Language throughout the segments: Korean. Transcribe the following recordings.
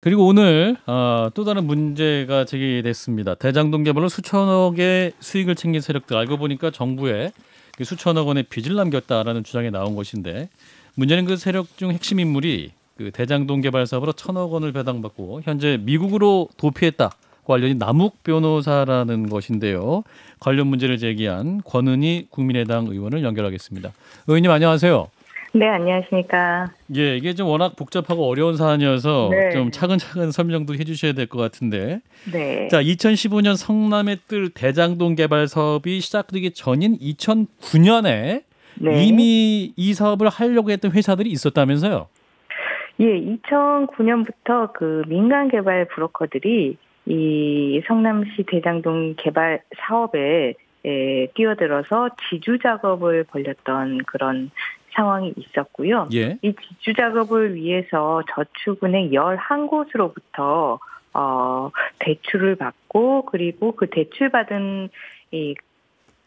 그리고 오늘 어, 또 다른 문제가 제기됐습니다. 대장동 개발로 수천억의 수익을 챙긴 세력들 알고 보니까 정부에 그 수천억 원의 빚을 남겼다라는 주장이 나온 것인데 문제는 그 세력 중 핵심 인물이 그 대장동 개발 사업으로 천억 원을 배당받고 현재 미국으로 도피했다. 관련이 남욱 변호사라는 것인데요. 관련 문제를 제기한 권은희 국민의당 의원을 연결하겠습니다. 의원님 안녕하세요. 네, 안녕하십니까. 예, 이게 좀 워낙 복잡하고 어려운 사안이어서 네. 좀 차근차근 설명도 해주셔야 될 것 같은데. 네. 자, 2015년 성남의 뜰 대장동 개발 사업이 시작되기 전인 2009년에 네. 이미 이 사업을 하려고 했던 회사들이 있었다면서요? 예, 2009년부터 그 민간 개발 브로커들이 이 성남시 대장동 개발 사업에 에, 뛰어들어서 지주 작업을 벌였던 그런 상황이 있었고요. 예. 이 지주 작업을 위해서 저축은행 11곳으로부터 어, 대출을 받고 그리고 그 대출받은 이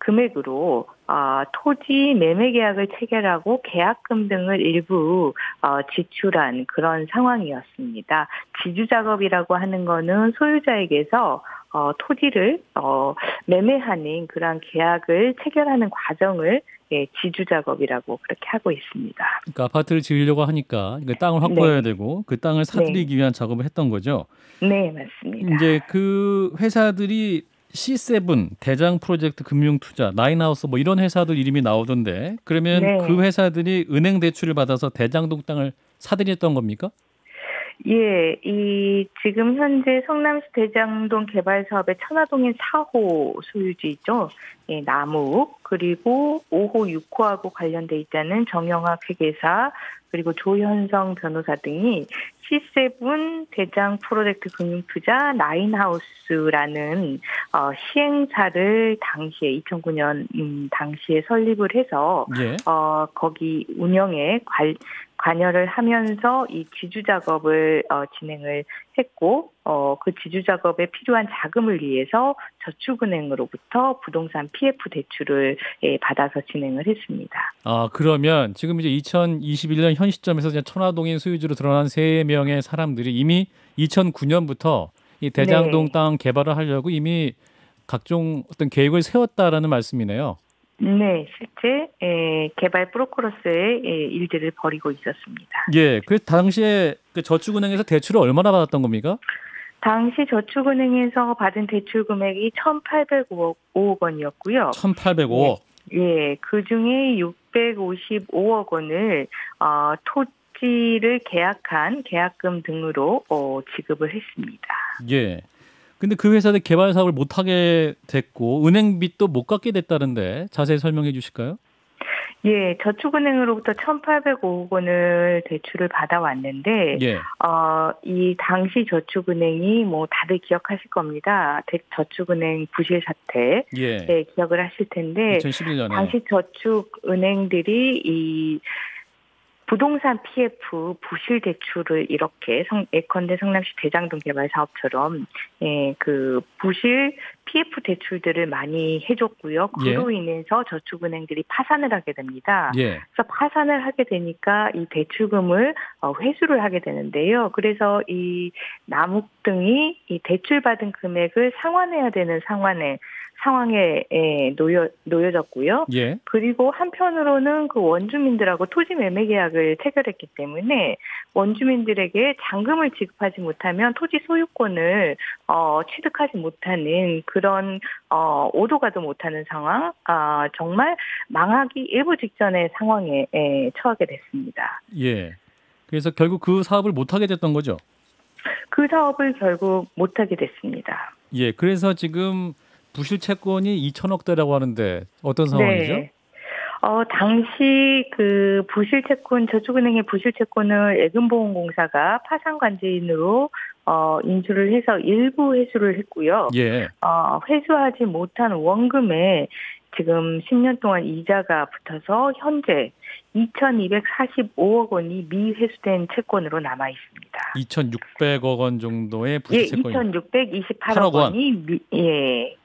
금액으로 어, 토지 매매 계약을 체결하고 계약금 등을 일부 어, 지출한 그런 상황이었습니다. 지주 작업이라고 하는 거는 소유자에게서 어, 토지를 어, 매매하는 그런 계약을 체결하는 과정을 예, 지주 작업이라고 그렇게 하고 있습니다. 그러니까 아파트를 지으려고 하니까 그 땅을 확보해야 되고 그 땅을 사들이기 위한 작업을 했던 거죠. 네, 맞습니다. 이제 그 회사들이 C7 대장 프로젝트 금융 투자 나인하우스 뭐 이런 회사들 이름이 나오던데 그러면 네. 그 회사들이 은행 대출을 받아서 대장동 땅을 사들였던 겁니까? 예, 이 지금 현재 성남시 대장동 개발 사업의 천화동인 4호 소유주이죠. 예, 나무 그리고 5호, 6호하고 관련돼 있다는 정영학 회계사 그리고 조현성 변호사 등이 C7 대장 프로젝트 금융투자 나인하우스라는 어, 시행사를 당시에 2009년 음, 당시에 설립을 해서 예. 어, 거기 운영에 관, 관여를 하면서 이 지주 작업을 어, 진행을 했고, 어, 그 지주 작업에 필요한 자금을 위해서 저축은행으로부터 부동산 PF 대출을 예, 받아서 진행을 했습니다. 아 그러면 지금 이제 2021년 현 시점에서 이제 천화동인 소유주로 드러난 세 명의 사람들이 이미 2009년부터 이 대장동 네. 땅 개발을 하려고 이미 각종 어떤 계획을 세웠다라는 말씀이네요. 네, 실제 예, 개발 브로커로서의 예, 일들을 벌이고 있었습니다. 예, 그 당시에 그 저축은행에서 대출을 얼마나 받았던 겁니까? 당시 저축은행에서 받은 대출 금액이 1,805억 원이었고요. 1,805억. 예, 그 중에 655억 원을 어, 토지를 계약한 계약금 등으로 어, 지급을 했습니다. 예. 근데 그 회사들 개발 사업을 못 하게 됐고 은행 빚도 못 갚게 됐다는데 자세히 설명해 주실까요? 예, 저축은행으로부터 1,805억 원을 대출을 받아왔는데, 예. 어, 이 당시 저축은행이 뭐 다들 기억하실 겁니다. 대- 저축은행 부실 사태, 예. 네, 기억을 하실 텐데, 2011년에 당시 저축은행들이 이 부동산 PF 부실 대출을 이렇게 성, 예컨대 성남시 대장동 개발 사업처럼 예, 그 부실 PF 대출들을 많이 해줬고요. 그로 인해서 저축은행들이 파산을 하게 됩니다. 예. 그래서 파산을 하게 되니까 이 대출금을 어, 회수를 하게 되는데요. 그래서 이 남욱 등이 이 대출받은 금액을 상환해야 되는 상환에 상황에 예, 놓여 놓여졌고요. 예. 그리고 한편으로는 그 원주민들하고 토지 매매 계약을 체결했기 때문에 원주민들에게 잔금을 지급하지 못하면 토지 소유권을 어, 취득하지 못하는 그런 어, 오도가도 못하는 상황, 아, 정말 망하기 일부 직전의 상황에 예, 처하게 됐습니다. 예. 그래서 결국 그 사업을 못 하게 됐던 거죠. 그 사업을 결국 못하게 됐습니다. 예. 그래서 지금 부실 채권이 2천억 대라고 하는데 어떤 상황이죠? 네. 어, 당시 그 부실채권, 저축은행의 부실채권을 예금보험공사가 파산관제인으로 어, 인수를 해서 일부 회수를 했고요. 예. 어, 회수하지 못한 원금에 지금 10년 동안 이자가 붙어서 현재 2,245억 원이 미회수된 채권으로 남아 있습니다. 2,600억 원 정도의 예, 부실 채권이 2,628억 8억 원. 원이 미, 예,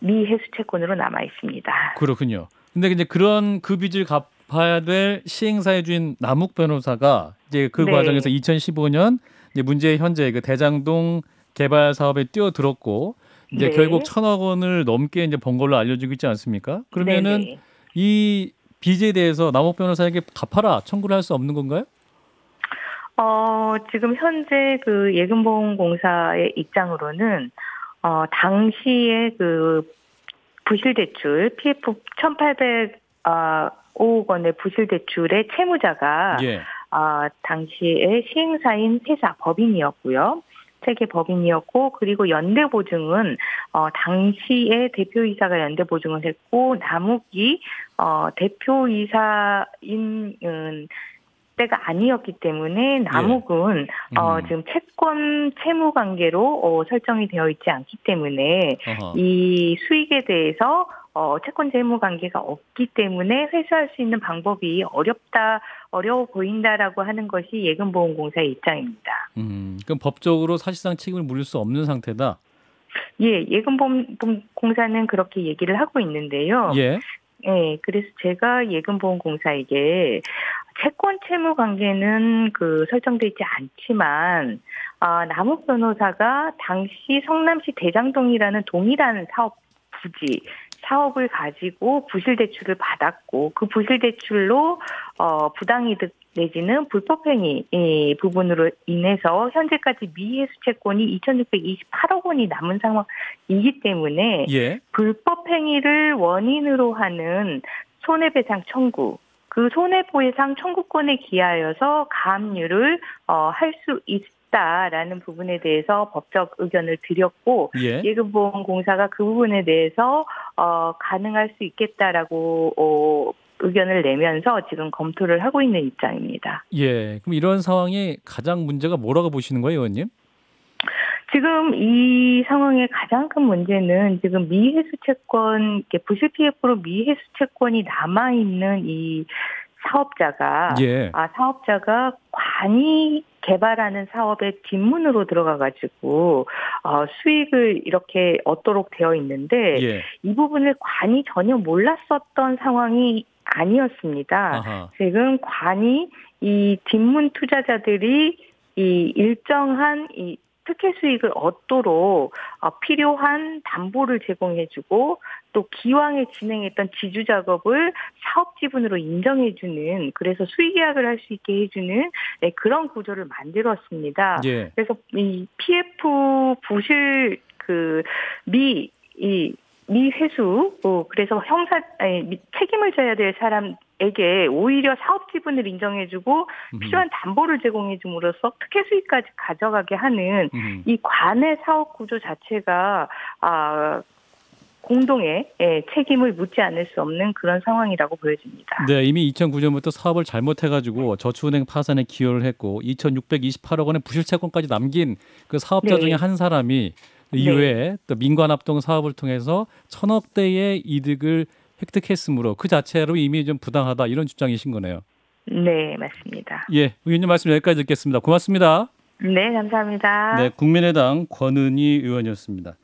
미회수 채권으로 남아 있습니다. 그렇군요. 근데 이제 그런 그 빚을 갚아야 될 시행사의 주인 남욱 변호사가 이제 그 네. 과정에서 2015년 이제 문제 현재 그 대장동 개발 사업에 뛰어들었고 이제 네. 결국 천억 원을 넘게 이제 번 걸로 알려지고 있지 않습니까? 그러면은 네네. 이 빚에 대해서 남욱 변호사에게 갚아라 청구를 할 수 없는 건가요? 어, 지금 현재 그 예금보험공사의 입장으로는 어, 당시에 그 부실 대출 PF 1,805억 원의 부실 대출의 채무자가 예. 아, 당시에 시행사인 회사 법인이었고요. 세계 법인이었고 그리고 연대보증은 어, 당시에 대표이사가 연대보증을 했고 남욱이 어, 대표이사인 음, 때가 아니었기 때문에 남욱은 어, 음. 지금 채권 채무 관계로 어, 설정이 되어 있지 않기 때문에 어허. 이 수익에 대해서 어, 채권 재무 관계가 없기 때문에 회수할 수 있는 방법이 어렵다, 어려워 보인다라고 하는 것이 예금보험공사의 입장입니다. 음, 그럼 법적으로 사실상 책임을 물을 수 없는 상태다. 예, 예금보험공사는 그렇게 얘기를 하고 있는데요. 예. 예, 그래서 제가 예금보험공사에게 채권 채무 관계는 그 설정돼 있지 않지만 아, 남욱 변호사가 당시 성남시 대장동이라는 동일한 사업 부지 사업을 가지고 부실 대출을 받았고 그 부실 대출로 어 부당이득 내지는 불법행위 이 부분으로 인해서 현재까지 미회수 채권이 2,628억 원이 남은 상황이기 때문에 예. 불법 행위를 원인으로 하는 손해배상 청구, 그 손해보상 청구권에 기하여서 가압류를 어, 할 수 있다라는 부분에 대해서 법적 의견을 드렸고 예. 예금보험공사가 그 부분에 대해서 어, 가능할 수 있겠다라고 어, 의견을 내면서 지금 검토를 하고 있는 입장입니다. 예. 그럼 이런 상황에 가장 문제가 뭐라고 보시는 거예요, 의원님? 지금 이 상황의 가장 큰 문제는 지금 미회수 채권, 이렇게 부실 PF로 미회수 채권이 남아 있는 이 사업자가 예. 아 사업자가 관이 개발하는 사업의 뒷문으로 들어가 가지고 어, 수익을 이렇게 얻도록 되어 있는데 예. 이 부분을 관이 전혀 몰랐었던 상황이 아니었습니다. 아하. 지금 관이 이 뒷문 투자자들이 이 일정한 이 특혜 수익을 얻도록 어, 필요한 담보를 제공해주고 또 기왕에 진행했던 지주 작업을 사업 지분으로 인정해주는 그래서 수익 계약을 할 수 있게 해주는 네, 그런 구조를 만들었습니다. 예. 그래서 이 PF 부실 그미이 미회수 어, 그래서 형사 아니, 미- 책임을 져야 될 사람 에게 오히려 사업 지분을 인정해주고 음. 필요한 담보를 제공해줌으로써 특혜 수익까지 가져가게 하는 음. 이 관의 사업 구조 자체가 아 공동의 예, 책임을 묻지 않을 수 없는 그런 상황이라고 보여집니다. 네, 이미 2009년부터 사업을 잘못해가지고 저축은행 파산에 기여를 했고 2,628억 원의 부실 채권까지 남긴 그 사업자 네. 중에 한 사람이 이외에 또 민관합동 사업을 통해서 천억 대의 이득을 획득했으므로 그 자체로 이미 좀 부당하다 이런 주장이신 거네요. 네, 맞습니다. 예, 의원님 말씀 여기까지 듣겠습니다. 고맙습니다. 네, 감사합니다. 네, 국민의당 권은희 의원이었습니다.